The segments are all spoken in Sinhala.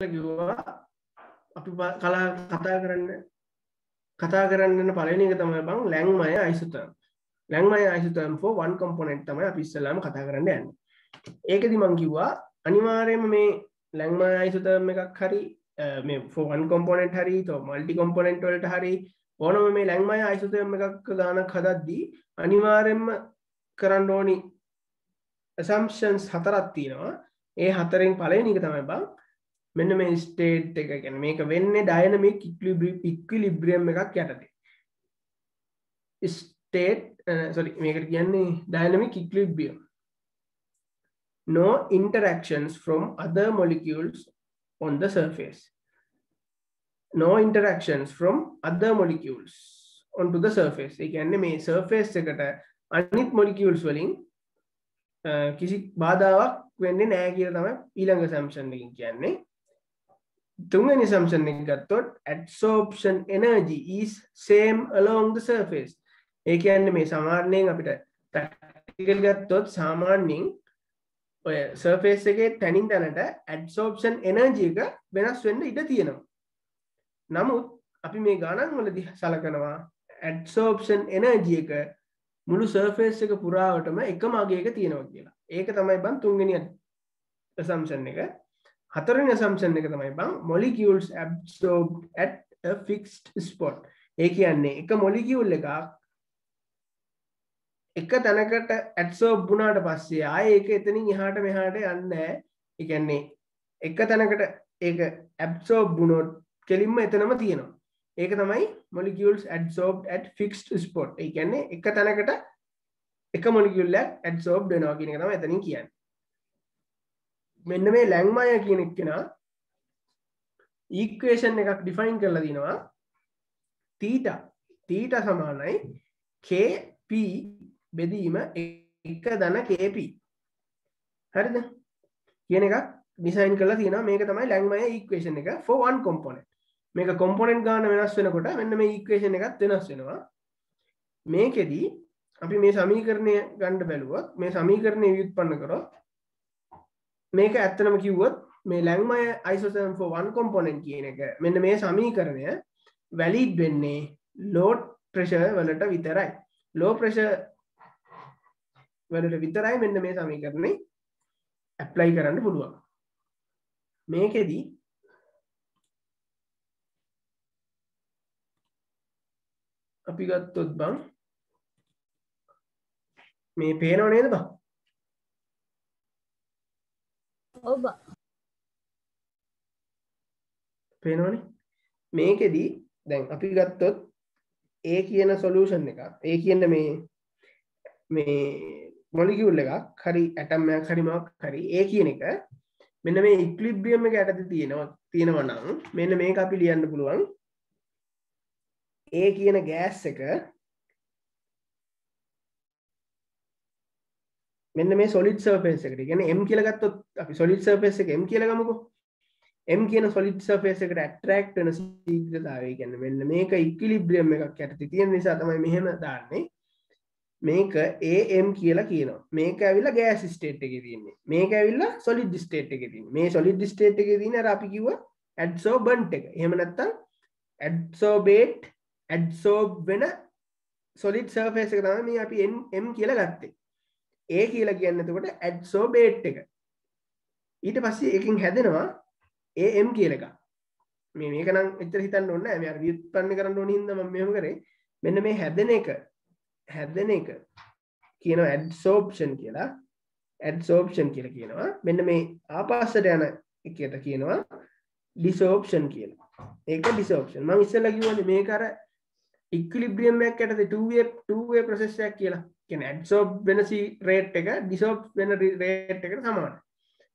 කිව්වා. අපි කලා කතා කරන්න කතා කරන්න පලනි එක තමයි බං ලැංමය අයිසුතම්. ලැංමය අයිසුතම් ෝ වන් කොම්පොනෙට් තමයි අපි ඉස්සලාම කතා කරන්න යන්න. ඒකදි මං කිව්වා අනිවාර්යම මේ ලැංම අයිසුතම එකක් හරි මේ ෆෝන් කොම්පොනෙන්ට් හරි තෝ මල්ටි කොම්පොනෙන්ට් වලට හරි ඕනම මේ ලැංමය අයිසුතම එකක් ගානක් හදද්දී අනිවාරෙන්ම කරන්න ඕනි සම්ෂන්ස් හතරත් තියෙනවා. ඒ හතරෙන් පලනික තමයි බං මෙන්න මේ ස්ටේට් එක ගැන මේක වෙන්න ඩයනමික් ඉක්ලි ලිබ්‍රියම් එකක් යටතේ ස්ටේට් සොරි මේකට කියන්නේ ඩයනමික් ඉක්ලිබියම් no interactions from other molecules on the surface no interactions from other molecules onto the surface ඒ කියන්නේ මේ surface එකට අනිත් molecules වලින් කිසි බාධාවක් වෙන්නේ නෑ කියලා තමයි ඊළඟ assumption එකකින් කියන්නේ තුන්වෙනි assumption එක ගත්තොත් adsorption energy is same along the surface. ඒ කියන්නේ මේ සාමාන්‍යයෙන් අපිට practical ගත්තොත් සාමාන්‍යයෙන් ඔය සර්ෆේස් එකේ තැනින් තැනට ඇඩ්සෝප්ෂන් එනර්ජි එක වෙනස් වෙන්න ඉඩ තියෙනවා. නමුත් අපි මේ ගණන් වලදි සලකනවා ඇඩ්සෝප්ෂන් එනර්ජි එක මුළු සර්ෆේස් එක පුරාවටම එකම අගේක තියෙනවා කියලා. ඒක තමයි බං තුන්වෙනි assumption එක. හතරවෙනි assumption එක තමයි බං molecules absorbed at a fixed spot. ඒ කියන්නේ එක මොලිකියුල් එකක් එක තැනකට ඇත්සෝ බුණාට පස්සේ ආය ඒක එතනින් එහාට මෙහාට යන්න එකන්නේ එක තැනකට ඒක ඇබ්සෝ බුණොට් කෙලින්ම එතනම තියෙනවා. ඒක තමයි මොලිකල්ස් ඇඩ්සෝබ් ඇඩ් ෆික්ස්ට ස්පොට් ඒ කියන්නේ එක තැනකට එක මොලිකුල්ලක් ඇඩ්සෝබ් දෙනවා කියන එක තම එතනින් කියන්න. මෙන්න මේ ලැංමය කියන එක්කෙන ඊක්වේෂන් එකක් ඩිෆයින් කරලා දිනවා. තීට තීට සමානයි. KP බෙදීම එක දන කේපි හරිද? කියන එක ඩිසයින් කල තින මේක තමයි ලැංමය ඉක්වේෂන් එක ෆෝවන් කොම්පොනට මේක කොම්පොනට් ගාන වෙනස් වෙනකොට මෙන්න මේ ඉක්වේෂන් එකත් වෙනස් වෙනවා. මේකෙදී අපි මේ සමීකරණය ගණ්ඩ බැලුවත් මේ සමීකරණය යුත් පන්න කරොත් මේක ඇත්තනම කිව්වොත් මේ ලැංමය අයිසෝසම් ෆෝවන් කොම්පොනට් කියන එක මෙන්න මේ සමීකරණය වැලිඩ් වෙන්නේ ලෝඩ් ප්‍රශ වලට විතරයි. ලෝ ප්‍රශ වලට විතරයි මෙන්න මේ සමීකරණය ඇප්ලයි කරන්න පුළුවන්. මේකෙදී අපි ගත්තොත් බං මේ පේනව නේද බං? ඔබ. පේනවනේ? මේකෙදී දැන් අපි ගත්තොත් ඒ කියන සොලූෂන් එක ඒ කියන්න මේ මේ මොලිකිවුල්ල එකක් හරි ඇටම්මයක් හරිමක් හරි ඒ කියන එක මෙන්න මේ ඉක්ලිබ්‍රියම් එක ඇටති තියෙනවා තියෙනවනම් මෙන්න මේ අපි ලියන්න පුළුවන්. ඒ කියන ගෑස් එක මෙන්න මේ සොලිඩ් සර්ෆේස් එකට. ගැන එම් කියලගත්තොත් අපි සොලිඩ් සර්ෆේස් එක එම් කියලගමකු එම් කියන සොලිඩ් සර්ෆේස් එකට ඇට්‍රක්් වන සීග්‍රතාවය ගැන මෙන්න මේක ඉක්ලිබ්‍රියම් එකක් ඇටති තියෙන නිසා තමයි මෙහෙම දාන්නේ. මේක ඒම් කියලා කියනවා. මේක ඇවිල්ලා ගෑස් ස්ටේට් එක තියන්නේ. මේක ඇවිල්ලා සොලිඩ් ස්ටේට් එක තින් මේ සොලිඩ් ස්ටේට් එක තින අපි කිව ඇඩ්සෝ බන්ට් එක. එහෙම නැත්තම් ඇඩ්සෝබේට් ඇඩ්සෝබ් වෙන සොලිඩ් සර්ෆේස් එක තමයි මේ අපි එම් කියලා ගත්තේ. ඒ කියලා කියන්නතකොට ඇඩ්සෝබේට් එක. ඊට පස්සේ එකින් හැදෙනවා ඒ එම් කියල එක මේ මේක නම් එතර හිතන්න ඔන්න ඇම වියත්පන්න කරන්න ඕන හිද ම මෙම කරේ. මෙන්න මේ හැදෙන එක හැදෙන එක කියන ඇඩ්සෝප්ෂන් කියලා. ඇඩ්සෝප්ෂන් කියල කියනවා. මෙන්න මේ ආපාස්සට යන එකට කියනවා ඩිසෝප්ෂන් කියලා. ඒක ඩිසෝප්ෂන් ම ඉස්සල කිවන මේ කර ඉක්ලිබ්‍රියම්යක් ඇට ටේ ප්‍රසෙස්සයක් කියලා. කියෙන ඇඩ්සෝප් වෙනසි රේට් එක ඩිසෝප් වෙන රේට් එකට සමාන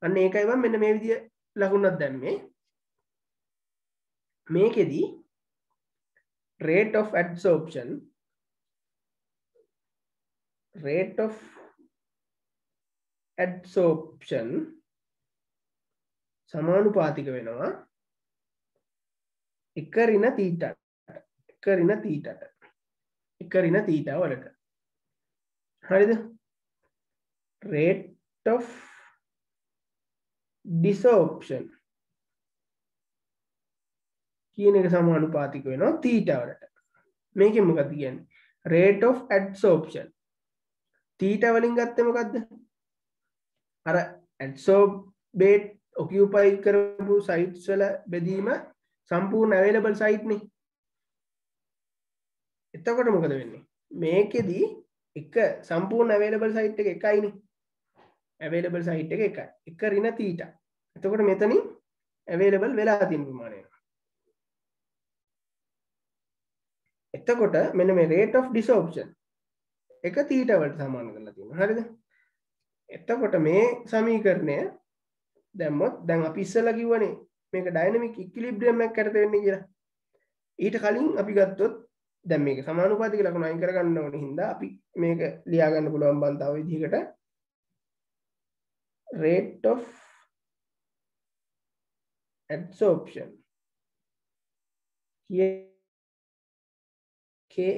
අන්න ඒකයිව මෙන්න මේ විදිිය ලකුණත් දැම්මේ. මේකෙදී rate of adsorption rate of adsorption සමානුපාතික වෙනවා. එක රින තීටට එක රින තීටට එක රින තීටා වලට. හරිද? Rate of dissorption කියන එක සමානුපාතික වෙනවා තීටවලට මේක මොකද කියන්නේ? Rate of adsorption. තීට වලින් ගත්තේ මොකද්ද? අර adsorbate occupy කරපු sites වල බෙදීම සම්පූර්ණ available site නේ. එතකොට මොකද වෙන්නේ? මේකෙදී එක සම්පූර්ණ available site එක එකයිනේ available site එක එකයි. එක ඍණ තීටා. එතකොට මෙතනින් available වෙලා තියෙන ප්‍රමාණය. එතකොට මෙන්න මේ rate of desorption එක තීටා වලට සමාන කරලා තියෙනවා. හරිද? එතකොට මේ සමීකරණය දැම්මොත් දැන් අපි ඉස්සෙල්ලා කිව්වනේ මේක ඩයිනමික් ඉක්විලිබ්‍රියම් එකක් යටතේ වෙන්නේ කියලා. ඊට කලින් අපි ගත්තොත් දැන් මේක සමානුපාතික ලකුණු අයින් කරගන්න ඕනේ හින්දා අපි මේක ලියා ගන්න පුළුවන් බන් තව විදිහකට. Rate of adsorption ka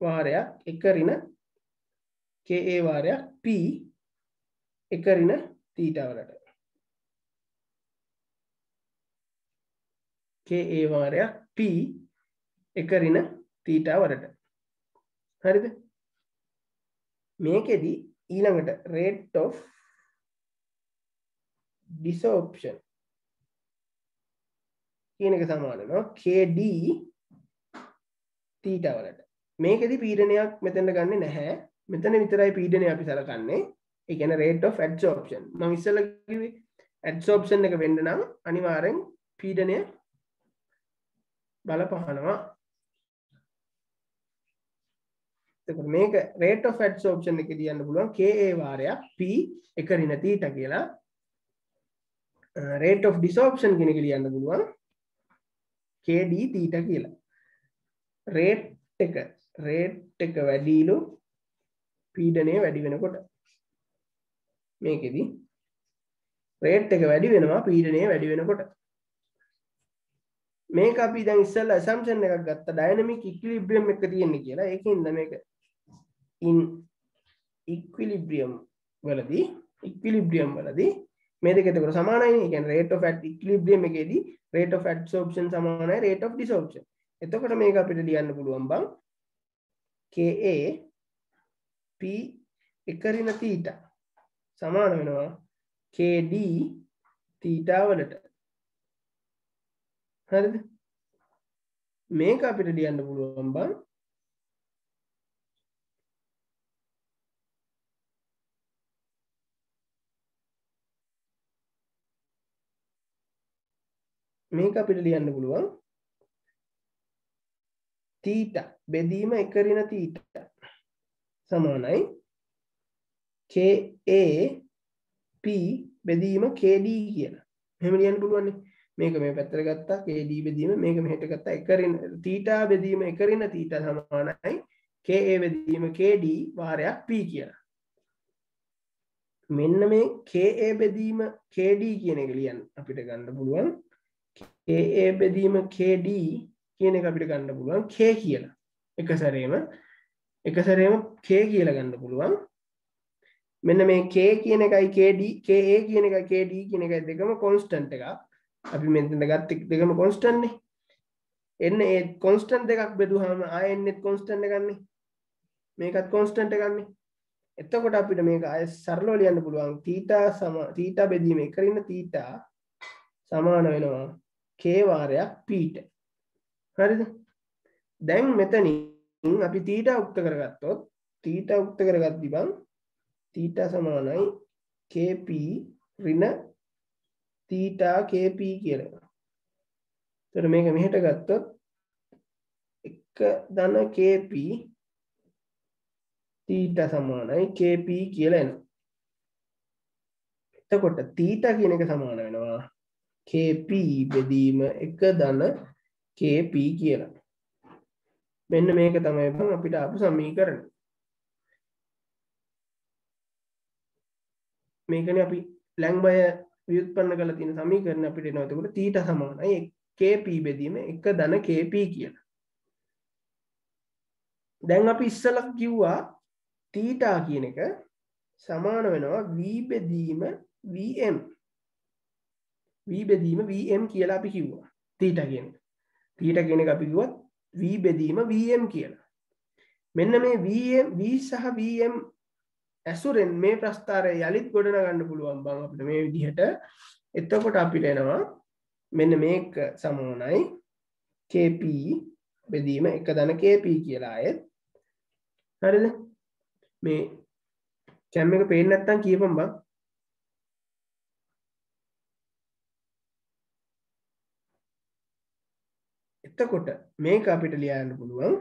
වාරයක් එක රින ka වාරයක් p එක රින තීටවලට ka වාරයක් p එක රින තීටවලට හරිද? මේකෙදී ඊළඟට rate of desorption කියන එක සමානනවා KD තීටා වලට. මේකෙදි පීඩනයක් මෙතනට ගන්නෙ නැහැ. මෙතන විතරයි පීඩනය අපි සලකන්නේ. ඒ කියන්නේ rate of adsorption. මම ඉස්සෙල්ලා කිව්වේ adsorption එක වෙන්න නම් අනිවාර්යෙන් පීඩනය බලපහනවා. එතකොට මේක rate of adsorption එක කියන්න පුළුවන් Ka වාරයක් P එක ඍණ තීටා කියලා rate of desorption කියන එක ලියන්න පුළුවන් KD තීටා කියලා. රේට් එක රේට් එක වැඩිලු පීඩනය වැඩි වෙනකොට. මේකෙදී රේට් එක වැඩි වෙනවා පීඩනය වැඩි වෙනකොට. මේක අපි දැන් ඉස්සෙල්ලා assumption එකක් ගත්ත dynamic equilibrium එක තියෙන්නේ කියලා ඒකින්ද මේක in equilibrium වලදී equilibrium වලදී මේ දෙක එතකොට සමානයි. ඒ කියන්නේ rate of equilibrium එකේදී rate of adsorption සමානයි rate of desorption. එතකොට මේක අපිට ලියන්න පුළුවන් බං Ka P එක ඍණ තීටා සමාන වෙනවා KD තීටා වලට. හරිද? මේක අපිට ලියන්න පුළුවන් බං මේක අපිට ලියන්න පුළුවන් තීට බෙදීම එක ඍණ තීට සමානයි KAP බෙදීම KD කියලා. එහෙම ලියන්න පුළුවන්නේ. මේක මේ පැත්තට ගත්තා KD බෙදීම මේක මෙහෙට ගත්තා. එක ඍණ තීටා බෙදීම එක ඍණ තීටා සමානයි KA බෙදීම KD වාරයක් P කියලා. මෙන්න මේ KA බෙදීම KD කියන එක ලියන්න අපිට ගන්න පුළුවන්. ඒ බෙදීම KD කියන එක අපිට ගන්න පුළුවන්. K කියලා. එක සැරේම එක සැරේම K කියලා ගන්න පුළුවන්. මෙන්න මේ K කියන එකයි KD KA කියන එකයි KD කියන එකයි දෙකම කොන්ස්ටන්ට් එකක්. අපි මෙතන ගත්ත දෙකම කොන්ස්ටන්ට් නේ. එන්න ඒ කොන්ස්ටන්ට් දෙකක් බෙදුවාම ආයෙන්නෙත් කොන්ස්ටන්ට් එකන්නේ මේකත් කොන්ස්ටන්ට් එකන්නේ එතකොට අපිට මේක ආය සරලව ලියන්න පුළුවන්. තීටා සම තීටා බෙදීම එක රින්න තීටා සමාන වෙනවා කේවාරයක් පීට හරිද? දැන් මෙතනින් අපි තීට උක්ත කරගත්තොත් තීට උක්ත කරගත් දිබං තීට සමානයි කප රින තීටා කප කියල තර මේක මෙහට ගත්තොත් එක දන කප තීට සමානයි කප කියලෙන එතකොට තීට කියන එක සමාන වෙනවා KP බෙදීම එක ධන KP කියලා. මෙන්න මේක තමයි බං අපිට ආපු සමීකරණ. මේකනේ අපි ලැංබය ව්‍යුත්පන්න කරලා තියෙන සමීකරණ අපිට එනවා. එතකොට තීට සමානයි. KP බෙදීම එක ධන KP කියලා. දැන් අපි ඉස්සලා කිව්වා තීටා කියන එක සමාන වෙනවා V බෙදීම VM වී බෙදීම වම් කියලා අපි කිව්වා. තීට කියෙන තීට කියෙන අපිකුවත් වී බෙදීම වම් කියලා. මෙන්න මේ වී සහ වම් ඇසුරෙන් මේ ප්‍රස්ථාරය යළිත් ගොඩන ගන්න පුළුවන් බං අපට මේ විදිහට. එත්තකොට අපිට එනවා මෙන්න මේක සමෝනයි KP බෙදීම එක දන KP කියලා අයත් හරිද? මේ කැම්ම එක පේෙන් නැත්තන් කියපම් බං. එතකොට මේක අපිට ලියන්න පුළුවන්.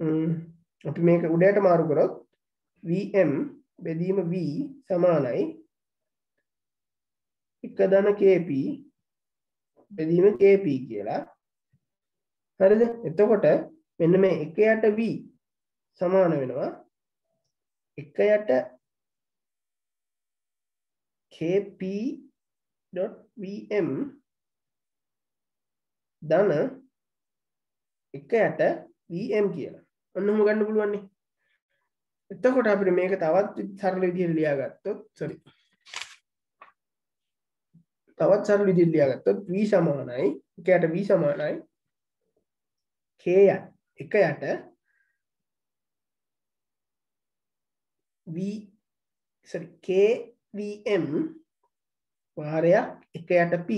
අපි මේක උඩයට මාරු කරොත් වම් බෙදීම V සමානයි. එක දන KP බෙදීම KP කියලා. හරිද? එතකොට මෙන්න මේ එක යට V සමාන වෙනවා. එක යට KP.VM දන එක යට VM කියලා. ඔන්නහම ගන්න පුළුවන්නේ. එතකොට අපිට මේක තවත් සරල විදිහට ලියාගත්තොත් සොරි තවත් සරල විදිහට ලියාගත්තොත් v සමානයි. එකයට v සමානයි. K එක යට v sorry kvm වාරයක් එක යට p.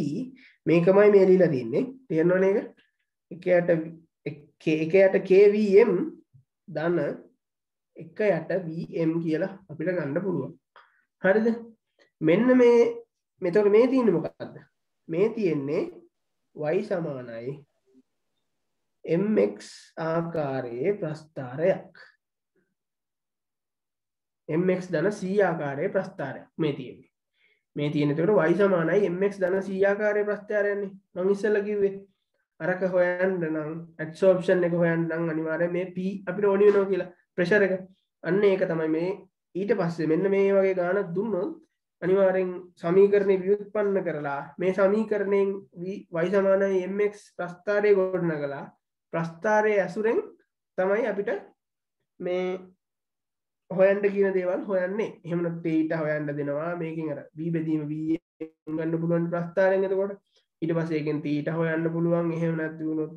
මේකමයි මේ ලියලා තින්නේ තේරෙනවනේ ඒක එක යට එක යට kvm ධන එක යට වම් කියලා අපිට ගන්න පුළුවන්. හරිද? මෙන්න මේ මෙතොට මේ තියන්න මොකක්ද මේ තියෙන්නේ වයි සමානයි. එක් ආකාරයේ ප්‍රස්ථාරයක්. එක් දන සී ආකාරය ප්‍රස්ථාරයක්. මේ තියෙන්නේ. මේ තියෙනතට වයි සමානයි එක් දන සීආකාරය ප්‍රස්ථාරයන්නේ මංඉස්සල කිව්වේ. අරක හොයන්ට නම් ඇක්ෂෝප්ෂන් එක හොයන්ටන් අනිවාර මේ පී අපිට ඕනි වෙනෝ කියලා. ප්‍රශර එක. අන්න ඒක තමයි මේ ඊට පස්සේ මෙන්න මේ වගේ ගාන දුන්නොත් අනිවාරෙන් සමීකරණය ව්‍යුත්පන්න කරලා මේ සමීකරණයෙන් වයිසමාන එක් ප්‍රස්ථාරය ගොඩන කලා ප්‍රස්ථාරය ඇසුරෙන් තමයි අපිට මේ හොයන්ට කියන දේවල් හොයන්නේ. එහමනත් ඒට හොයන්ට දෙනවා. මේකින් අර වී බෙදීම වී ගන්න පුළුවන් ප්‍රස්ථාරයගතකොට ඉට පසේකෙන් තීට හොයන්න පුළුවන් එහෙම නැතිවුණොත්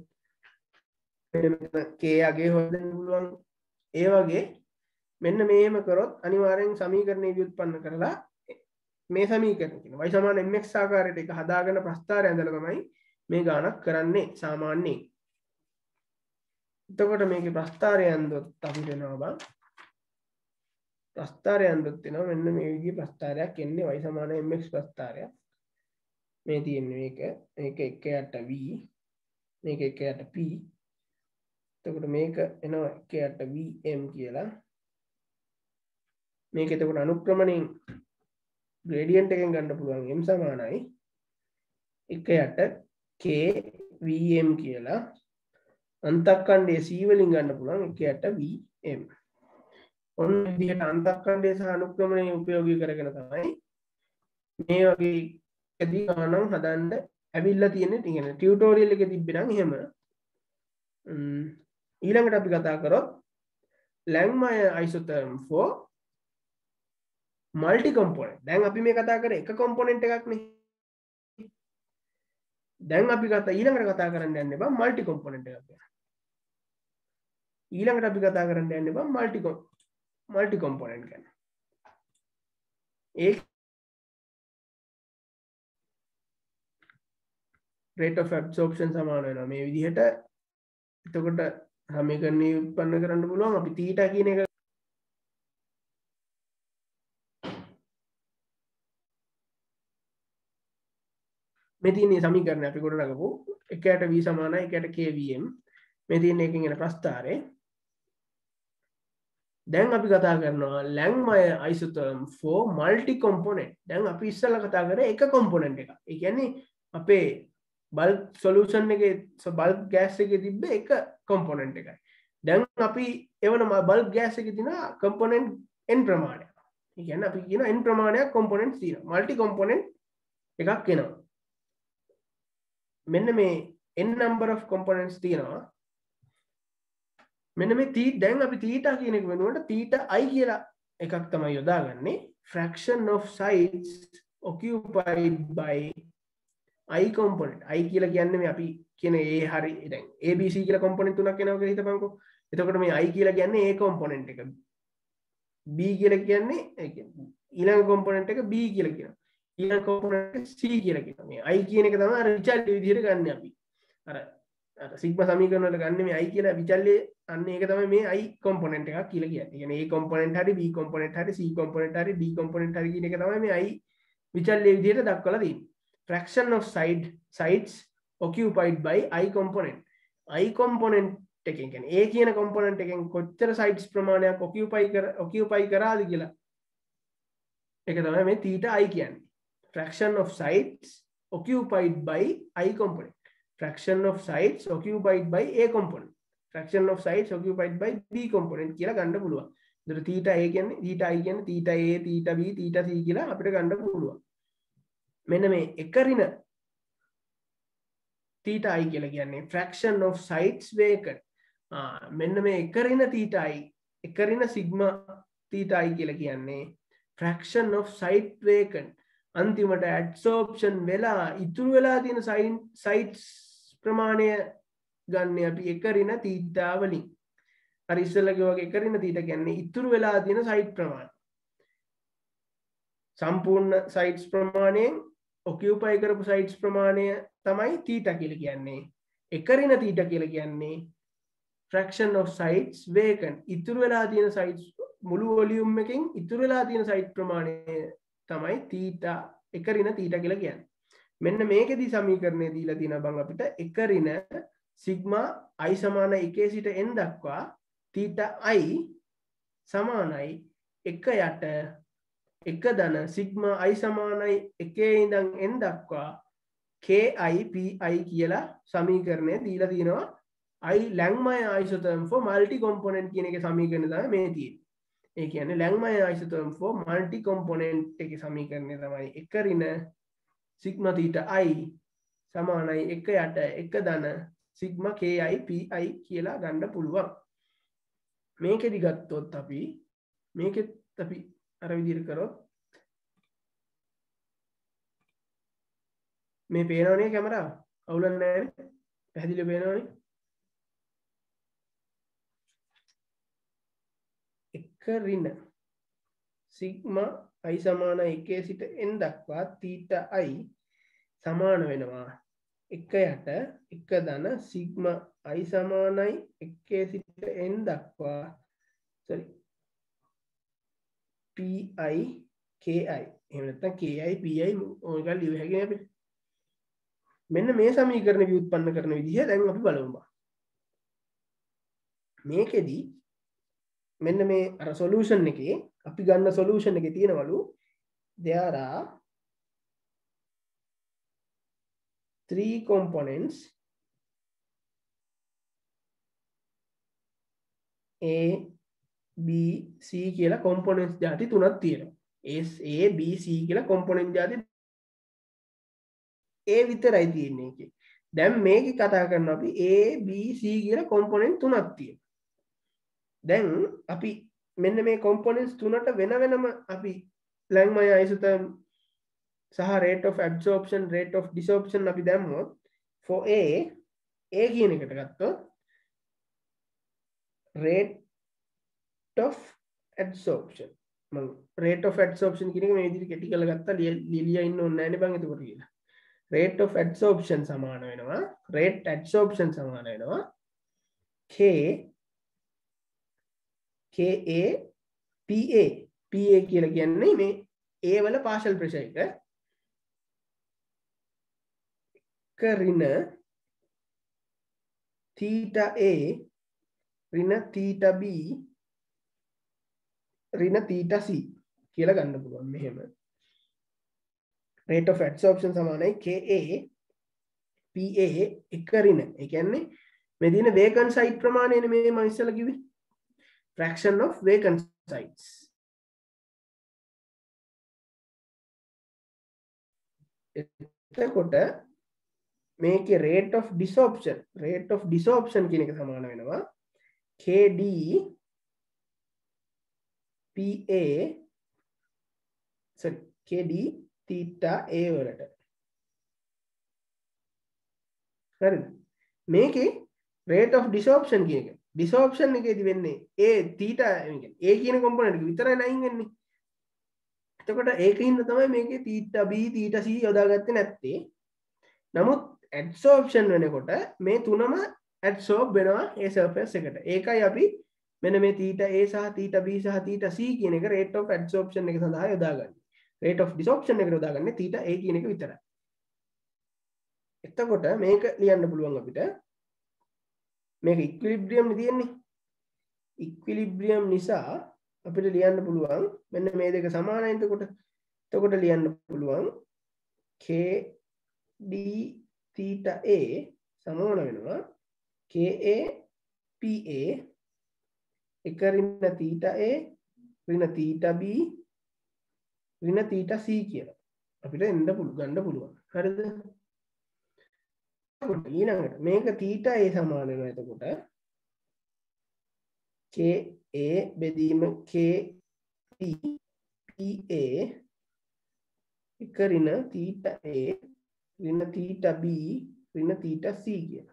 කේයාගේ හොදන්න පුළුවන්. ඒ වගේ මෙන්න මේම කරොත් අනිවාරෙන් සමීකරණය ව්‍යුත්පන්න කරලා මේ සමීකරන වයි සමාන එක් සාකාරයට එක හදාගන්න ප්‍රස්ථාර ඇඳලගමයි මේ ගානක් කරන්නේ සාමාන්‍යයෙන්. එතකොට මේක ප්‍රස්ථාරයන්දොත් අපි දෙනවා බා. ප්‍රස්ථාරයන්දොත්තින මෙන්න මේගේ ප්‍රස්ථාරයක් එන්නේ වයි සමාන එක් ප්‍රස්ථාරයක්. මේ තියෙන්නේ මේක. ඒක එක යට වී මේක එක යට P. එතකොට මේක එනවා එක යට VM කියලා. මේක එතකොට අනුක්‍රමණයෙන් ග්‍රේඩියන්ට් එකෙන් ගන්න පුළුවන් m සමානයි. එක යට KVM කියලා. අන්තක්කණ්ඩේ C වලින් ගන්න පුළුවන් එක යට VM. ඔන්න විදිහට අන්තක්කණ්ඩේ සහ අනුක්‍රමණය උපයෝගී කරගෙන තමයි මේ වගේ ඇදී ගානම් හදන්ඩ ඇවිල්ල තියෙන තිගෙන ටියවටෝරියල් එක තිබෙන හෙම ඊළඟට අපි කතා කරොත් ලැංමය අයිසුතරම් ෆෝ මල්ටි කොම්පොනට දැන් අපි මේ කතා කර එක කොම්පොනෙන්ට් එකක්නේ දැන් අපි කතා ඊළඟට කතා කරන්න යන්න බා මල්ටි කොම්පොනෙන්ට් එකක් ඊළඟට අපි කතා කරන්න යන්න බා මල්ටි මල්ටි කොම්පොනෙන්ට් ගැන. ඒ රේට of absorption සමාන වෙනවා. මේ විදිහට එතකොට සමීකරණය උත්පන්න කරන්න පුළුවන් අපි තීට කියන එක. මෙතින්නේ සමීකරණ අපි ගොඩ නගපු එකට වී සමාන එකට KVM. මෙතින්න එකින් එන ප්‍රස්ථාරය. දැන් අපි කතා කරනවා ලැංමය අයිසුතම් ෆෝ මල්ටි කොම්පොනෙන්ට් දැන් අපි ඉස්සල කතා කර එක කොම්පොනෙන්ට් එක එකන්නේ අපේ බල් සොලූෂන් එක බල් ගෑස් එක තිබ්බ එක කොම්පොනෙන්ට් එකයි. දැන් අපි එවන බල් ගෑස් එක තින කොම්පොනෙන්ට් එන් ප්‍රමාණය ඉගන්න අපි කියන එන් ප්‍රමාණයක් කොම්පොනෙන්ට් තින මල්ටි කොම්පොනෙන්ට් එකක් කෙනවා මෙන්න මේ එන් නම්බර of කොම්පොනන්ස් තියෙනවා. මෙන්න මේ තී දැන් අපි තීටා කියනෙක් වෙනුවට තීට අයි කියලා එකක් තමයි යොදාගන්නේ. fraction of sites occupied by i component i කියලා කියන්නේ මේ අපි කියන ඒ හරි දැන් abc කියලා කොම්පොනන්ට් තුනක් එනවා කියලා හිතපන්කෝ. එතකොට මේ i කියලා කියන්නේ a කොම්පොනන්ට් එක. B කියලා කියන්නේ ඊළඟ කොම්පොනන්ට් එක b කියලා කියනවා. ඊළඟ කොම්පොනන්ට් එක c කියලා කියනවා. මේ i කියන එක තමයි අර විචල්්‍ය විදිහට ගන්න අපි. අර සිග්ම සමීකරනට ගන්න මේ අයි කියලා විචල්ලේ අන්න ඒක තමයි මේ අයි කොම්පොනට එකක් කියල කිය ඒ කොම්පොනට හරි බී කොම්පොනට හරි සී කොම්පොනට හරි ඩී කොම්පොනට හරි කියන එක තමයි මේ අයි විචල්ලේ විදියට දක්වලදී fraction of side sides occupied by i component. I component එකෙන් කියන්නේ ඒ කියන component එකෙන් කොච්චර sides ප්‍රමාණයක් occupy කර occupy කරාද කියලා. ඒක තමයි මේ theta i කියන්නේ. Fraction of sides occupied by i component. Fraction of sides occupied by a component. Fraction of sides occupied by b component කියලා ගන්න පුළුවන්. ඒතර theta a කියන්නේ theta i කියන්නේ theta a theta b theta c කියලා අපිට ගන්න පුළුවන්. මෙන මේ එකරින තීටයි කියල කියන්නේ ෆ්‍රක්ෂන් of සයිටස් වේකන් මෙන්න මේ එකරින තීටයි එකරින සිග්ම තීටයි කියල කියන්නේ ෆ්‍රක්ෂන් of සයිට් වේකන් අන්තිමට ඇඩ්සෝප්ෂන් වෙලා ඉතුරු වෙලා තියෙන සයින් සයිටස් ප්‍රමාණය ගන්න අපි එකරින තීටාවලින් අරිස්සල්ලගේ වගේ එකරින තීට ගැන්නේ ඉතුරු වෙලා තියෙන සයිට් ප්‍රමාණ සම්පූර්ණ සයිටස් ප්‍රමාණයෙන් ඔකියපයි කරපු සයිට්ස් ප්‍රමාණය තමයි තීට කියල කියන්නේ. එකරින තීට කියල කියන්නේ ෆ්‍රක්ෂන් of සයිටස් වේකන් ඉතුරු වෙලා තියෙන සයිට් මුළු ඔලියුම් එකින් ඉතුරු වෙලා තියෙන සයිට් ප්‍රමාණය තමයි තීට එකරින තීට කියල කියන්න. මෙන්න මේකෙදී සමීකරණය දීලා තියෙන බං අපිට. එක ඍණ සිග්මා i සමාන 1 සිට n දක්වා තීටා i සමානයි. 1 යට එක ධන සිග්මා i සමානයි 1 ඉඳන් n දක්වා ki pi කියලා සමීකරණය දීලා තියෙනවා i ලැංමය isotherm for multi component කියන එක සමීකරණය තමයි මේ තියෙන්නේ. ඒ කියන්නේ ලැංමය isotherm for multi component එකේ සමීකරණය තමයි එක ඍණ සිග්ම තීට අයි සමානයි එක යට එක දන සිග්ම කයි පයි කියලා ගණ්ඩ පුළුවන් මේකෙදි ගත්තොත් අපි මේකෙත් අපි අර විදිර කරොත් මේ පේනවනේ කැමරා අවුලන් නෑ පැහැදිලි පේනවනේ. එක රින්න සිග්ම අයි සමාන එකේ සිට එන් දක්වා තීට අයි සමාන වෙනවා. එක යට එක දන සිග්ම අයි සමානයි එකේ සිට එන් දක්වා. පයි කයි එමනත්ත කයි පයි ඕගල් ලිව හැගෙන අප මෙන්න මේ සමීකරන වියුත්පන්න කරන විදිහ දැන් අපි බලුම්බා මේකෙදී මෙන්න මේ අර සොලූෂන් එකේ අපි ගන්න සොලූෂන් එක තියෙනවලු there are three components A B C කියලා කොම්පොනෙන්ට්ස් ಜಾති තුනක් තියෙනවා. S A B C කියලා කොම්පොනෙන්ට් ಜಾති A විතරයි තියෙන්නේ ඒකේ. දැන් මේක කතා කරනවා අපි A B C කියලා කොම්පොනෙන්ට් තුනක් තියෙනවා. දැන් අපි මෙන්න මේ කොම්පොනෙන්ස් තුනට වෙන වෙනම අපි ලැංමය අයිසුතම් සහ රේට of absorption rate of dissorption අපි දැම්මොත් for A A කියන එකට ගත්තොත් rate of adsorption. මම rate of adsorption කියන එක මේ විදිහට කෙටි කරලා ගත්තා. ලියලා ඉන්න ඕනේ නැහැ නේ බං එතකොට කියලා. rate of adsorption සමාන වෙනවා. rate adsorption සමාන වෙනවා. K KA PA PA කියල කියන්නේ මේ ඒ වල පාශල් ප්‍රශ එක. කරන්න තීට A රින තීට B රින තීට C කියල ගන්න පුළුවන් මෙහෙම. රේට of adsorption සමානයි KA PA එක රින එකන්නේ මෙදින වේකන් සයිට් ප්‍රමාණයන මේ මනිස්සල කිවේ fraction of vacant sites. එතකොට මේක rate of desorption rate of desorption කියන එක සමාන වෙනවා. KD PA කෙඩ තීටා ඒ වලට. හරි මේකේ රේට of ඩිසෝප්ෂන් කියක ඩිසෝප්ෂන් එකේති වෙන්නේ ඒ තීට ඒ කියන කොම්පනට විතර නයින් වෙන්නේ. එතකොට ඒක හින්න තමයි මේක තීට බී තීට සී යොදාගත්ත නැත්තේ. නමුත් ඇඩ්සෝප්ෂන් වෙනකොට මේ තුනම ඇඩ්සෝබ් වෙනවා ඒ සර්ෆස් එකට. ඒකයි අපි මෙන මේ තීට ඒ සහ තීට බී සහ තීට සී කියන එක රේට of ඇඩ්සෝප්ෂන් එක සඳහා යොදාගන්න. රේට of ඩිසෝප්ෂන් එක යොදාගන්න තීට ඒ කියන එක විතරයි. එතකොට මේක ලියන්න පුළුවන් අපිට. මේක ඉක්විලිබ්‍රියම් තියෙන්නේ. ඉක්විලිබ්‍රියම් නිසා අපිට ලියන්න පුළුවන් මෙන්න මේ දෙක සමානයිතකොට තකොට ලියන්න පුළුවන් KD තීට A සමාන වෙනවා. KA PA එක රින්න තීට A රින තීට B රින තීට C කියලා. අපිට එන්න පුළු ගන්න පුළුවන්. හරිද? ඊළඟට මේක තීට A සමාන වෙනවා එතකොට. KA බෙදීම KPA එක රින තීට A රින තීට B රින තීට C කිය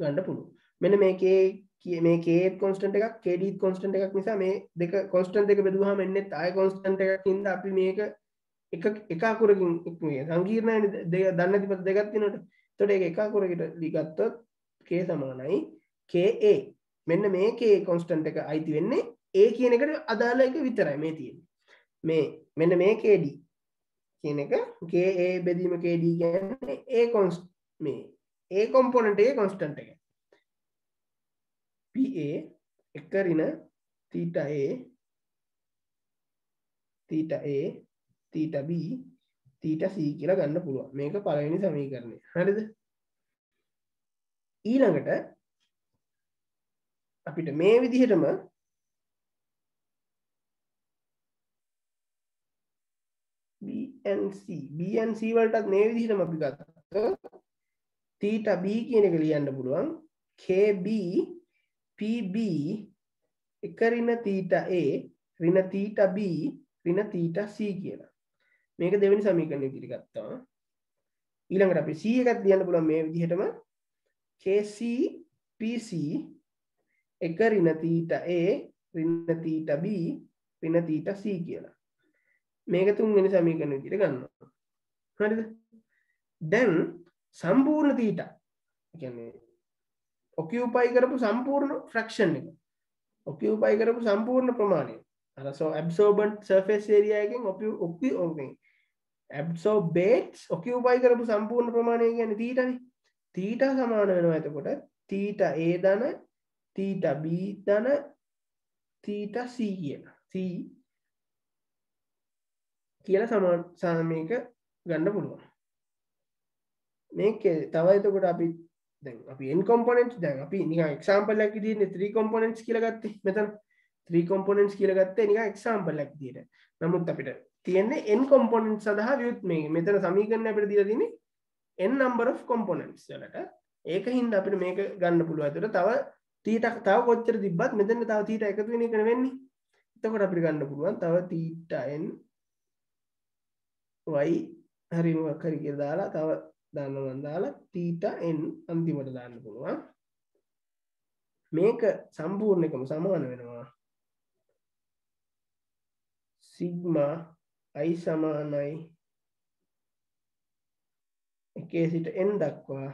ගන්න පුළුව මෙන මේකේ මේ කේත් කොන්ස්ටන්ට එකක් කේඩීත් කොන්ස්ටන්ට එකක් නිසා මේ දෙක කොස්ටන් දෙක බෙදුවහම එන්නෙත් අය කොන්ස්ටන්ට එකක් ඉද අපි මේක එක එකකුරකින් සංකීර්ණය දන්න තිපත් දෙගත්තිනට තොට එක එකකුරකට ලිගත්තොත් කේ සමානයි. කේ මෙන්න මේකේ කොන්ස්ටන්ට එක අයිති වෙන්නේ ඒ කියන එකට අදාළ එක විතරයි මේ තියෙන මේ මෙන්න මේ කේඩී කියන එක කේ බෙදීම කේඩී කියන්නේ ඒ කොන්ස් මේ ඒ කොම්පොනට ඒ කොන්ස්ටන්ට එක PA එකරින තීට A තීට A තීට B තීට C කියලා ගන්න පුළුවන්. මේක පළවෙනි සමීකරණය. හරිද? ඊළඟට අපිට මේ විදිහටම BNC BNC වලටත් මේ විදිහටම අපි ගත්තොත් තීට B කියන එක ලියන්න පුළුවන්. KB PB එක රින තීට A රින තීට B රින තීට C කියලා. මේක දෙවැනි සමීකරණය පිළිගත්තා ඊළඟට අපි C එකත් ලියන්න පුළුවන් මේ විදිහටම. KC PC එක රින තීට A රින තීට B රින තීට C කියලා. මේක තුන්වෙනි සමීකරණ විදිහට ගන්නවා. හරිද? දැන් සම්පූර්ණ තීට. කියන්නේ ඔකියුපයි කරපු සම්පූර්ණ ෆ්‍රක්ෂන් එක. ඔකියුපයි කරපු සම්පූර්ණ ප්‍රමාණය. අර සෝ ඇබ්සෝබන්ට් සර්ෆේස් ඒරියා එකෙන් ඔපි ඔපි ඕකෙන් ඇබ්සෝබේට්ස් ඔකියුපයි කරපු සම්පූර්ණ ප්‍රමාණය කියන්නේ තීටනේ තීට සමාන වෙනවා එතකොට තීට A ධන තීට B ධන තීට C කියලා C කියලා සමාන සාමයක ගන්න පුළුවන්. මේක තව එතකොට අපි දැන් අපි එන් කොම්පොනෙන්ට් දැන් අපි නිකන් එක්සාම්පල් එකක් විදිහට 3 කොම්පොනෙන්ට්ස් කියලා ගත්තේ. මෙතන 3 කොම්පොනෙන්ට්ස් කියලා ගත්තේ නිකන් එක්සාම්පල් එකක් විදිහට. නමුත් අපිට තියෙන්නේ n කොම්පොනෙන්ට් සඳහා වියුත් මේ මෙතන සමීකරණ අපිට දීලා තියෙන්නේ n number of components වලට. ඒක හින්දා අපිට මේක ගන්න පුළුවන්. ඒතර තව තීට තව කොච්චර තිබ්බත් මෙතන තව තීට එකතු වෙන එක වෙන්නේ එතකොට අපිට ගන්න පුළුවන් තව තීට n y හරි මොකක් හරි කියලා දාලා තව දාන්න දාලා තීට n අන්තිමට දාන්න පුළුවන්. මේක සම්පූර්ණ එකම සමාන වෙනවා. සිග්මා i සමානයි. එකේ සිට n දක්වා.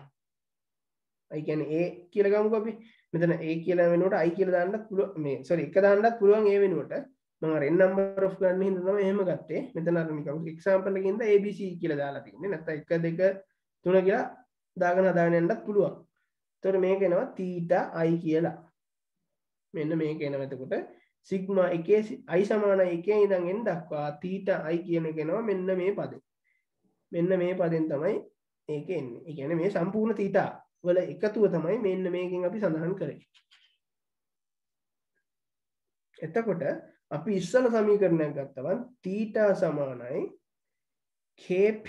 අයි කියන ඒ කියල ගමු අපි. මෙතන ඒ කියලා වෙනට අයි කියල දාන්නත් පුළුව මේ සොරි එක දාන්නත් පුළුවන් ඒ වෙනුවට. මම රෙන් නම්බර් ඔෆ් ගන්න හිදම එහෙම ගත්තේ. මෙතන අරමිකම එක්සාම්පලකින්ද ABC කියල දාලා තින්නේ නැත එක දෙක තුන කියලා දාගන අදාගනයටත් පුළුවන්. තොර මේකෙනවා තීට අයි කියලා. මෙන්න මේක එනවතකොට සිග්ම එකේ අයි සමාන එක ඉදගෙන් දක්වා තීට අයි කියන කෙනවා මෙන්න මේ පද. මෙන්න මේ පදෙන් තමයි ඒක එන්නේ. ඉගැන මේ සම්පූර්ණ තීටා වල එකතුව තමයි මෙන්න මේකින් අපි සඳහන් කරේ. එතකොට අපි ඉස්සල සමීකරණයක් ගත්තවන් තීටා සමානයි KP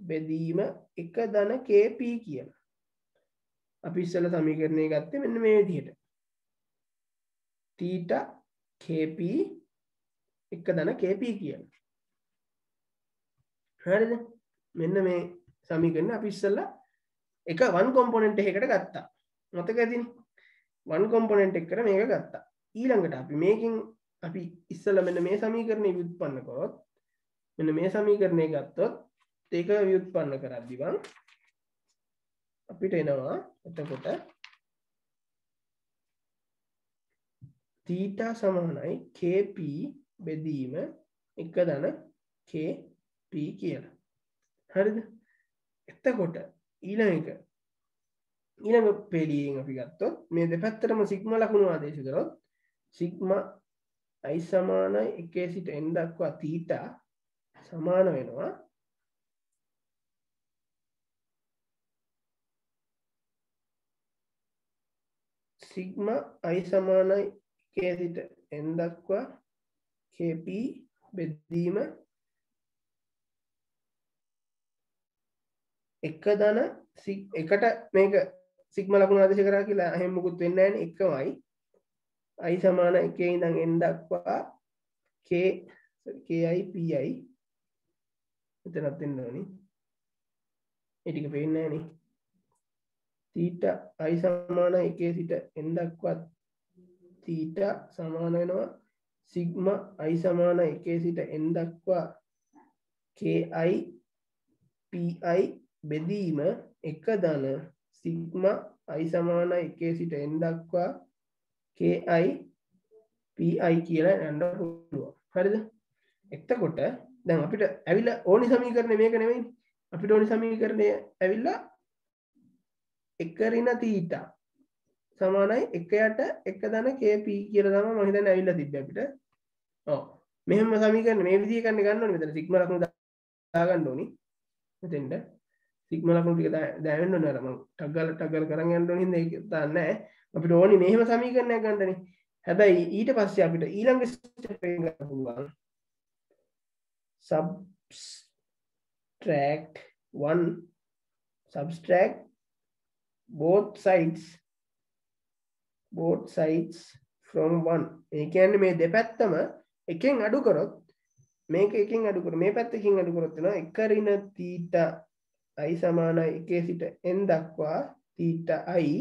බෙදීම එක දන KP කියලා අපි ඉස්සල සමීකරණය ගත්තේ මෙන්න මේ විදිහට. තීට KP එක දන KP කියලා හරිද? මෙන්න මේ සමීකරන අපිස්සල්ල එක වන් කොම්පොනෙන්ට් එකට ගත්තා. මතක ඇතින? වන් කොම්පොනෙන්ට් එක් කර මේක ගත්තා. ඊළඟට අපි මේකින් අපි ඉස්සල මෙන්න මේ සමීකරණය විුත්පන්නකොත් මෙන්න මේ සමීකරණය ගත්තොත් ඒක වියුත්පන්න කරද්දිවන් අපිට එනවා එතකොට තීටා සමානයි KP බෙදීම එක දන KP කියලා. හරිද? එතකොට ඊළඟ එක. ඊළඟ පෙළියෙන් අපි ගත්තොත් මේ දෙපැත්තරම සිග්ම ලකුණු ආදේශ කරොත් සිග්ම අයි සමානයි එකේ සිට එන් දක්වා තීටා සමාන වෙනවා. සිග්ම අයි සමානයි එකේ සිට එන් දක්වා KP බෙදීම එක දන එකට මේක සික්ම ලකුණු අදශ කරා කියලා අහෙමුකුත් වෙන්න ෑන එකමයි. අයි සමාන එකේ ඉඳං එන්දක්වා කයි පයි. එතනත් එන්න ඕනි. එටික පේන්න ෑන තීට අයි සමාන එකේ සිට එන්දක්වත් තීට සමාන වෙනවා. සිග්ම අයි සමාන එකේ සිට එන්දක්වා කයි පයි බෙදීම එක දන සිග්ම අයි සමාන එකේ සිට එන්දක්වා කයි පයි කියලා ඇඩ පුළුව හරිද? එක්තකොට දැන් අපිට ඇවිල්ල ඕනි සමීකරණය මේක නෙවෙයි අපිට ඕනි සමීකරණය ඇවිල්ලා එකරින තීටා. සමානයි එකයට එක දන කේපී කියල තම මහිතන ඇවිල්ල තිබ අපිට. ඕ මෙහම සමිකරන මේ විදි කන්න ගන්න මෙතන සික්ම ලකුණු දාගන්න ඕනි. මෙතෙන්ට. සික්ම ලකුණු ටික දැවෙන්න නරම ටක්ගල ටක්ගල කරන්න යන්න හිද දන්න අපිට ඕනි මෙහෙම සමීකරණය ගන්නන හැබැයි ඊට පස්සේ අපිට ඊළඟ පුළුවන් subtract 1 subtract both sides both sides from 1 ඒ කියන්නේ මේ දෙපැත්තම එකෙන් අඩු කරොත් මේක එකෙන් අඩු කර මේ පැත්තකින් අඩු කරොත් වෙනවා. එක ඍණ තීටා i සමානයි එකේ සිට n දක්වා තීටා i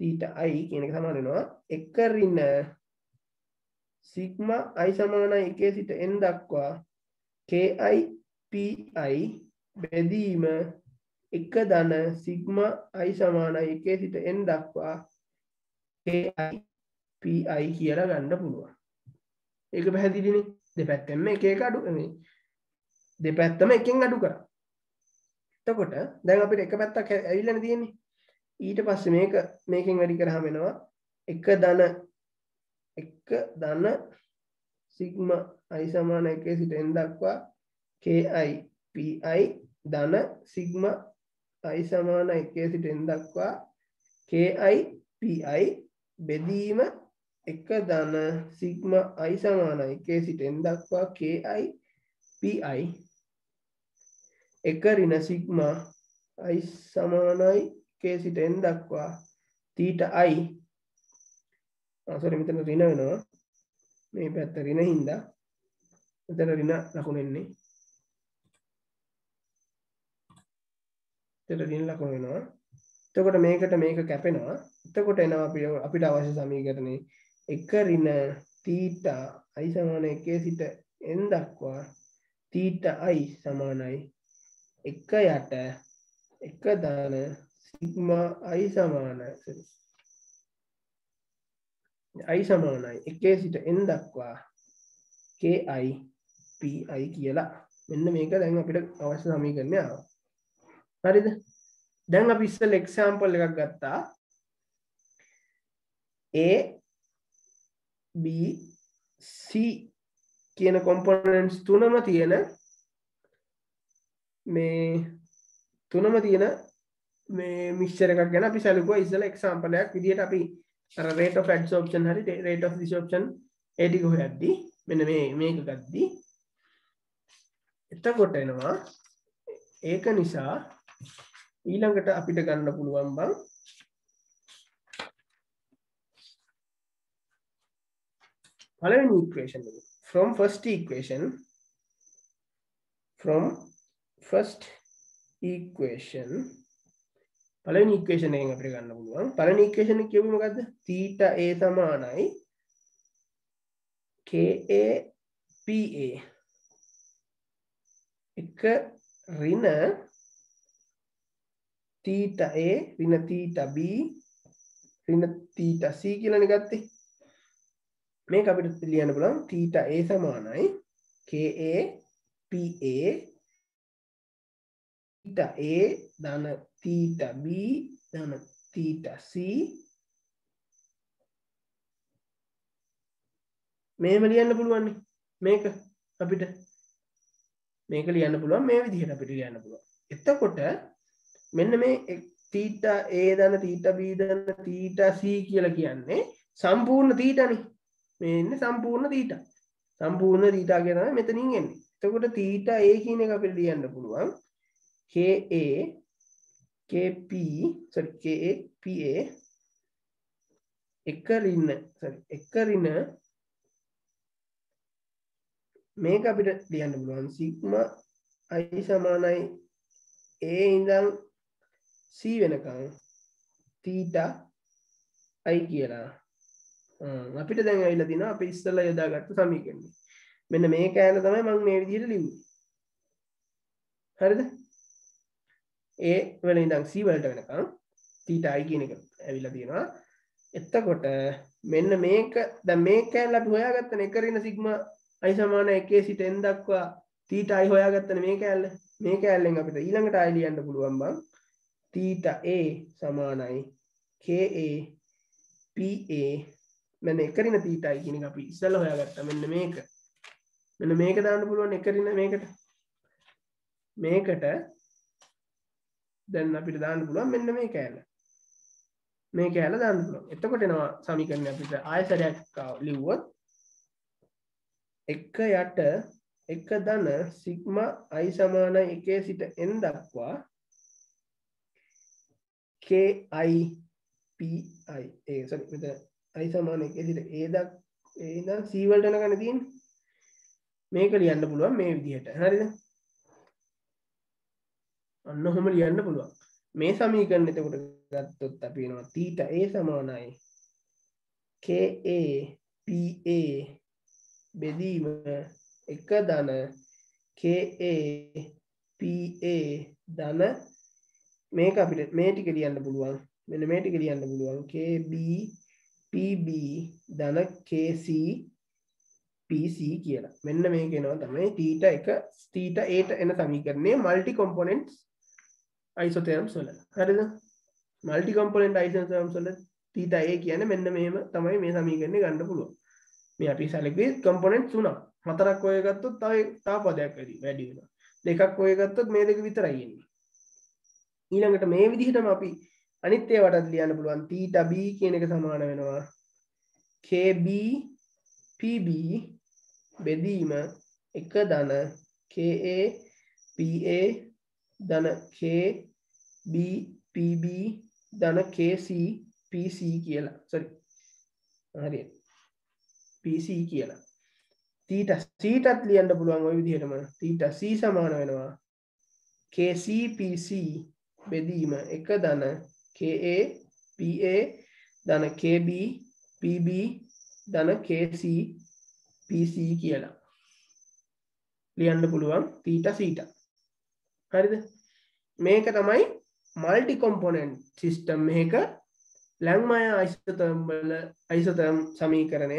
තීටා i කියන එක සමාන වෙනවා. එක ඍණ සිග්මා i සමානයි එකේ සිට n දක්වා ki pi බෙදීම එක ධන සිග්ම i සමානයි එකේ සිට n දක්වා ki pi කියලා ගන්න පුළුවන්. ඒක පැහැදිලිනේ? දෙපැත්තෙන්ම එක එක අඩු දෙපැත්තම එකෙන් අඩු කරා. එතකොට දැන් අපිට එක පැත්තක් ඇවිල්ලානේ තියෙන්නේ. ඊට පස්සේ මේක මේකෙන් වැඩි කරාම එනවා. එක ධන එක ධන සිග්මා i සමාන 1 සිට n දක්වා ki pi ධන සිග්මා i සමාන 1 සිට n දක්වා ki pi බෙදීම එක ධන සිග්මා i සමාන 1 සිට n දක්වා ki pi එක රින සිග්මා i සමානයි k සිට n දක්වා තීට i. අසර මෙතන රින වෙනවා. මේ පැත්ත රින හින්දා. මෙතන රින ලකුණෙන්නේ. එතකොට රින ලකුණ වෙනවා එතකොට මේකට මේක කැපෙනවා. එතකොට එනවා අපිට අපිට අවශ්‍ය සමීකරණේ එක රින තීටා i සමාන 1 සිට n දක්වා තීටා i සමානයි. එක යට එක දාන සිග්මා අයි සමානයි අයි සමානයි. එකේ සිට එන් දක්වා කේ අයි පයි කියලා. මෙන්න මේක දැන් අපිට අවශ්‍ය සමීකරණය ආව. හරිද? දැන් අපි ඉස්සෙල් එක්සාම්පල් එකක් ගත්තා. A B C කියන කොම්පොනන්ට්ස් තුනම තියෙන මේ තුනම තියෙන මේ මිශ්චර එකක් ගැන අපි සැලකුව. ඉස්සල එක්සාම්පලයක් විදිහට අපි රේට of adsorption හරි rate of disruption ඒ ටික හොයද්දී මෙන්න මේ මේක ගද්දී. එතකොට එනවා. ඒක නිසා ඊළඟට අපිට ගන්න පුළුවන් බං පළවෙනි equation එක. From first equation from first equation පළවෙනි equation එකෙන් අපිට ගන්න පුළුවන්. පළවෙනි equation එක කියුවේ මොකද්ද? theta a සමානයි. Ka pa එක ඍණ theta a ඍණ theta b ඍණ theta c කියලානේ ගත්තේ. මේක අපිට ලියන්න පුළුවන් theta a සමානයි. Ka pa theta a ධන theta b ධන theta c. මේම ලියන්න පුළුවන් මේක අපිට. මේක ලියන්න පුළුවන් මේ විදිහට අපිට ලියන්න පුළුවන්. එතකොට මෙන්න මේ තීටා ඒ දන්න තීට බීදන්න තීට සී කියල කියන්නේ සම්පූර්ණ තීටනි මෙන්න සම්පූර්ණ තීට සම්පූර්ණ තීටා කියෙන මෙතනින් එන්නේ. එතකොට තීට ඒ කියන එක අපිට ලියන්න පුළුවන්. කඒ කප එක රින්න එක රින මේක අපිට ලියන්න පුළුවන්. සිග්ම අයි සමානයි. ඒ ඉඳං සී වෙනකං තීට අයි කියලා. අපිට දැන් ඇයිල දින අප ඉස්සල්ල යොදාගත්ත සමීකරන්නේ මෙන්න මේ කෑල තමයි මං මේ විදිහට ලිව් හරිද? ඒ වල ඉඳං සී වලට වෙනකං තීට අයි කියන එක ඇවිල්ල තියෙනවා. එත්තකොට මෙන්න මේක ද මේ කෑල්ල අපි හොයාගත්තන එකරන්න සිග්ම අයි සමාන එකේ සිට එන් දක්වා තීට අයි හොයාගත්තන මේ කෑල්ල මේ කෑල්ලෙන් අපිට ඊළඟට අයිලියන්න පුළුවන් බං. තීට ඒ සමානයි කේ පා මෙන්න එකරින තීටයි කියන අපි ඉස්සල්ල හොයාගත්ත මෙන්න මේක. මෙන්න මේක දාන්න පුළුවන් එකරින මේකට. මේකට දැන් අපිට දාන්න පුළුවන් මෙන්න මේ කෑල්ල. මේ කෑල දාන්න පුළුවන්. එතකොට එනවා සමිකරන අපිට ආයසරයක් ලිව්වොත් එක යට එක දන සිග්ම අයි සමාන එකේ සිට එන් දක්වා කයිපයි ඒ මෙත අයි සමාන එක සිට ඒදක් ඒද සීවල්ටන ගන තින් මේක ලියන්න පුළුවන් මේ විදිහට. හරිද? අන්න හොම ලියන්න පුළුවන්. මේ සමීකරන්න එතකොට ගත්තොත් අපිනවා තීට ඒ සමානයි. KAPA බෙදීම එක ධන KAPA ධන මේක අපිට මේ ටික ලියන්න පුළුවන්. මෙන්න මේ ටික ලියන්න පුළුවන්. KB PB ධන KC PC කියලා. මෙන්න මේක එනවා තමයි තීට එක. තීට ඒට එන සමීකරණය මල්ටි කොම්පොනෙන්ට්ස් අයිසෝතයම්ස් වල. හරිද? මල්ටි කොම්පොනෙන්ට් අයිසෝතයම්ස් වල තීට ඒ කියන මෙන්න මෙහෙම තමයි මේ සමීකරණය ගන්න පුළුවන්. මේ අපි සැලකේ කම්පොනෙන්ට් තුනක්. හතරක් ඔය ගත්තොත් තව තා පදයක් වැඩි වැඩි වෙනවා. දෙකක් ඔය ගත්තොත් මේ දෙක විතරයි එන්නේ. ඊළඟට මේ විදිහටම අපි අනිත් ඒවටත් ලියන්න පුළුවන්. තීට b කියන එක සමාන වෙනවා. Kb pb බෙදීම එක ධන. Ka pa ධන. Kb pb ධන. Kc pc කියලා. සොරි හරි. PC කියලා. තීට සීටත් ලියන්න පුළුවන් ඔය විදිහටම. තීට C සමාන වෙනවා. KCPC බෙදීම එක දන KA PA දන KB PB දන KC PC කියලා. ලියන්න පුළුවන් තීට සීට. හරිද? මේක තමයි මල්ටි කොම්පොනන්ට් සිිස්ටම් මේක ලැංමය අයිස්තම්බල අයිසතම් සමීකරණය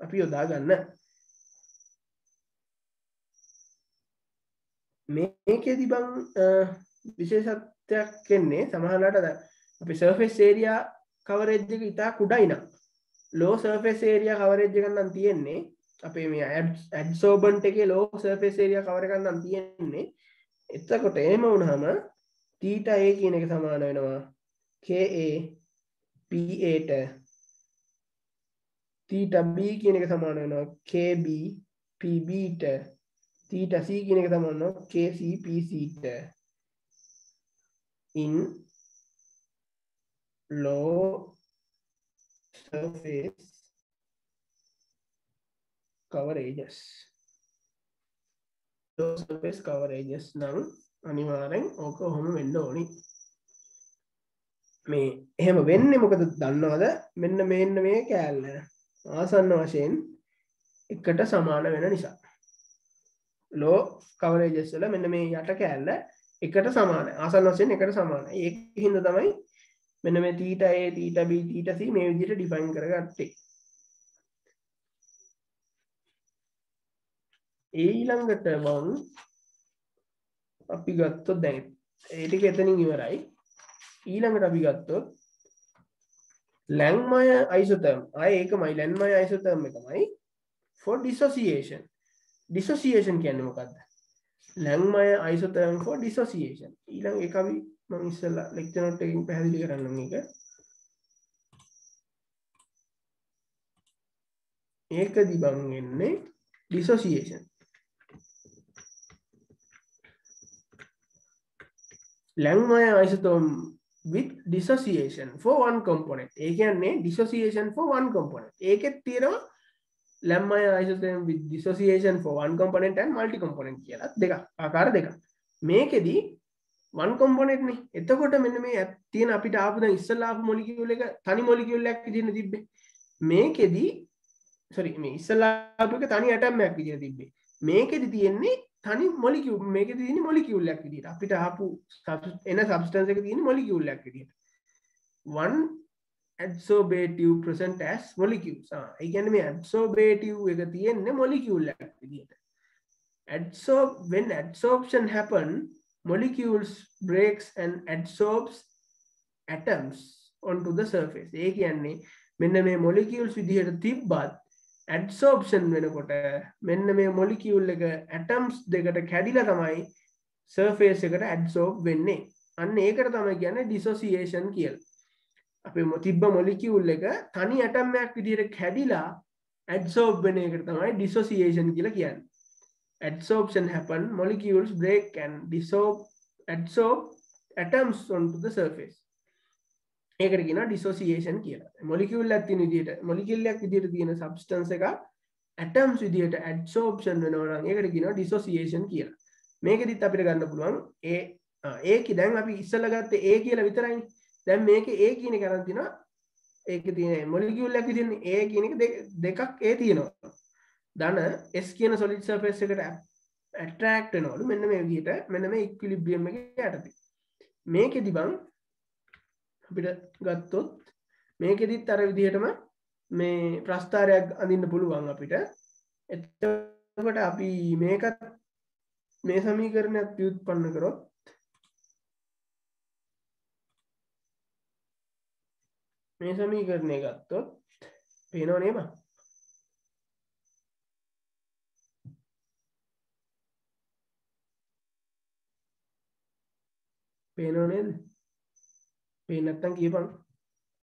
අපි යොදා ගන්න. මේකේ තිබං විශේෂත්වයක් කෙන්නේ සමහලට අපි සර්ෆෙස් ඒරයා කවරෙජ්ජක ඉතා කුඩයිනම් ලෝ සර්ෆෙස් ඒරිය කවරෙජ්ජ කන්නම් තියෙන්නේ. අපේ මේ ඇඩ්සෝබන්ට එක ලෝ සර්ෆෙස් ඒරිය කවර කන්නම් තියෙන්නේ. එත්තකොට ඒම වුණහම තීට ඒ කියන එක සමාන වෙනවා. කඒ පට තීටB කියන එක සමාන වෙනවා. KB PBට තීටC කියන එක සමානනවා KCPCට in low surface coverages. ලෝසපෙස් කවරේජස් නම් අනිවාරෙන් ඕක හොම වෙන්න ඕනි. මේ එහෙම වෙන්න මොකද දන්නවද? මෙන්න මෙන්න මේ කෑල්ල ආසන්න වශයෙන් එකට සමාන වෙන නිසා. ලෝ කවරේජස්වල මෙන්න මේ යට කෑල්ල එකට සමාන ආසන් වශයෙන් එකට සමාන ඒ හින්ද තමයි මෙන්න මේ තීට ඒ තීට බී තීටසි මේ විදිට ඩිෆයින් කරගත්තේ. ඊළඟට බවුන් අපි ගත්තොත් දැන් ඒටික එතනින් ඉවරයි. ඊළඟට අපි ගත්තොත් ලැංමය අයිසතම් අය ඒකමයි. ලැන්මය අයිසතම් එකමයි. ෆො ඩිසෝසිේෂන් ඩිසෝසිේෂන් කියන්න මොකක්ද ලැංමය අයිසතම් ෆෝ ඩිසෝසිේෂන් ඊළඟ එකවි මං ඉස්සල්ලා ලෙක්චනොට් එකින් පැහැදිලි කරන්න එක ඒක දිබං එන්නේ ඩිසෝසිේෂන් ලැංමය අයිසතෝම් with dissociation for one component. ඒ කියන්නේ dissociation for one component. ඒකෙත් තියෙනවා ලැම්මය isothane with dissociation for one component and multi component කියලා දෙක ආකාර දෙක මේකෙදී one component නේ. එතකොට මෙන්න මේ තියෙන අපිට ආපු දැන් ඉස්සල්ලා ආපු මොලිකියුල් එක තනි මොලිකියුල් එකක් විදිහට තිබ්බේ. මේකෙදී සොරි මේ ඉස්සල්ලා ආපු එක තනි ඇටම් එකක් විදිහට තිබ්බේ. මේකෙදි තියෙන්නේ තනි මොලිකියු මේක තියන මොලිකියුල්ලක් විදිට අපිට ආපු එන සබස්ටන්ස එක තියෙන මොලිකියුල්ලක් විදිට වන් ඇඩ්සෝබේටව ප්‍රසන්ට ඇස් මොලිකියස් ඒගැන මේ ඇඩ්සෝබේටව් එක තියෙන්නේ මොලිකියුල්ලක් විදිට ඇඩ්සෝ when adsorption happen molecules breaks and adsorbs atoms onto the surface. ඒ කියන්නේ මෙන්න මේ මොලිකියල්ස් විදිහට තිබ්බත් ඇඩ්සෝප්ෂන් වෙනකොට මෙන්න මේ මොලිකියුල් එක ඇටම්ස් දෙකට කැඩිල තමයි සර්ෆේස් එකට ඇඩ්සෝප් වෙන්නේ. අන්න ඒකට තමයි ගැන ඩිසෝසියේෂන් කියල්. අපේ මොතිබ්බ මොලිකියුල් එක තනි ඇටම්මයක් විදියට කැඩිලා ඇඩ්සෝප් වෙන එකට තමයි ඩිසෝසියේෂන් කියල කියන්න. adsorption happen molecules break and dissolve adsorb atoms onto the surface ඒකට කියෙන ඩිසෝසිේෂන් කියලා. මොලිකවල් ඇති විදිට මොලිකල්ලක් විදිට තියෙන සබස්ටන්ස එක ඇටම්ස් විදිට ඇඩ්සෝප්ෂන් වෙනවන ඒකට කියෙන ඩිසෝසිේෂන් කියලා. මේකෙදිත් අපිට ගන්න පුළුවන් ඒ ඒක දැන් අපි ඉස්සල ගත්ත ඒ කියලා විතරයි දැන් මේක ඒ කියන කරතින ඒක තියන මොලිකවල්ලක් තියන ඒ කියනක දෙකක් ඒ තියෙනවා. දන එස් කියන සොලිට සර්ෆෙස් එකට ඇට්‍රක්ට නොලු මෙන්න මේ විදිට මෙන්න මේ ඉක්විලිබ්‍රියම් එක යටති. මේක දිබං අපිට ගත්තොත් මේකෙදිත් අර විදිහටම මේ ප්‍රස්ථාරයක් අඳන්න පුළුවන් අපිට. එතකට අපි මේකත් මේ සමීකරණයක් පියුත් පන්න කරොත් මේ සමීකරණය ගත්තොත් පේනෝ නේම පේනෝ නේද? පේනත්තන් කියපන්.